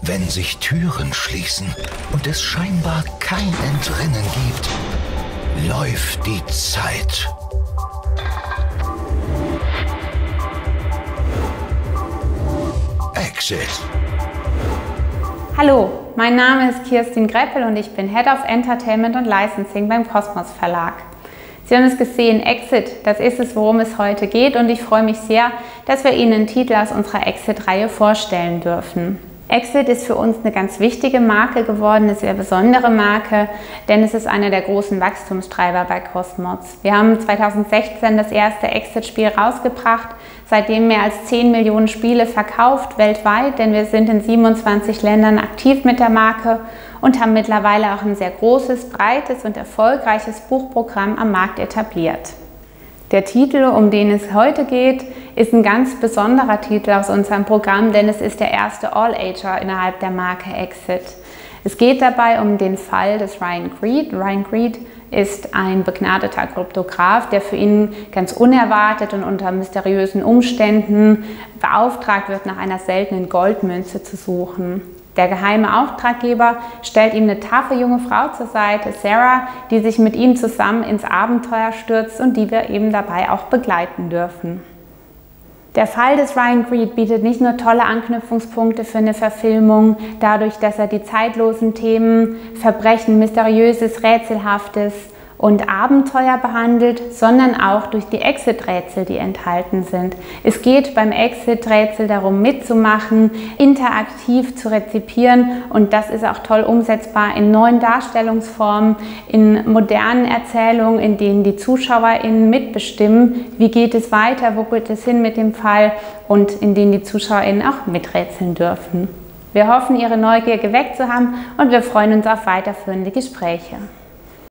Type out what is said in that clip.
Wenn sich Türen schließen und es scheinbar kein Entrinnen gibt, läuft die Zeit. Exit. Hallo, mein Name ist Kirstin Greppel und ich bin Head of Entertainment und Licensing beim Kosmos Verlag. Sie haben es gesehen, Exit, das ist es, worum es heute geht und ich freue mich sehr, dass wir Ihnen Titel aus unserer Exit-Reihe vorstellen dürfen. Exit ist für uns eine ganz wichtige Marke geworden, eine sehr besondere Marke, denn es ist einer der großen Wachstumstreiber bei Cosmods. Wir haben 2016 das erste Exit-Spiel rausgebracht, seitdem mehr als 10 Millionen Spiele verkauft weltweit, denn wir sind in 27 Ländern aktiv mit der Marke und haben mittlerweile auch ein sehr großes, breites und erfolgreiches Buchprogramm am Markt etabliert. Der Titel, um den es heute geht, ist ein ganz besonderer Titel aus unserem Programm, denn es ist der erste All-Ager innerhalb der Marke Exit. Es geht dabei um den Fall des Ryan Creed. Ryan Creed ist ein begnadeter Kryptograf, der für ihn ganz unerwartet und unter mysteriösen Umständen beauftragt wird, nach einer seltenen Goldmünze zu suchen. Der geheime Auftraggeber stellt ihm eine taffe junge Frau zur Seite, Sarah, die sich mit ihm zusammen ins Abenteuer stürzt und die wir eben dabei auch begleiten dürfen. Der Fall des Ryan Creed bietet nicht nur tolle Anknüpfungspunkte für eine Verfilmung, dadurch, dass er die zeitlosen Themen Verbrechen, Mysteriöses, Rätselhaftes und Abenteuer behandelt, sondern auch durch die Exit-Rätsel, die enthalten sind. Es geht beim Exit-Rätsel darum, mitzumachen, interaktiv zu rezipieren und das ist auch toll umsetzbar in neuen Darstellungsformen, in modernen Erzählungen, in denen die ZuschauerInnen mitbestimmen, wie geht es weiter, wo geht es hin mit dem Fall und in denen die ZuschauerInnen auch miträtseln dürfen. Wir hoffen, Ihre Neugier geweckt zu haben und wir freuen uns auf weiterführende Gespräche.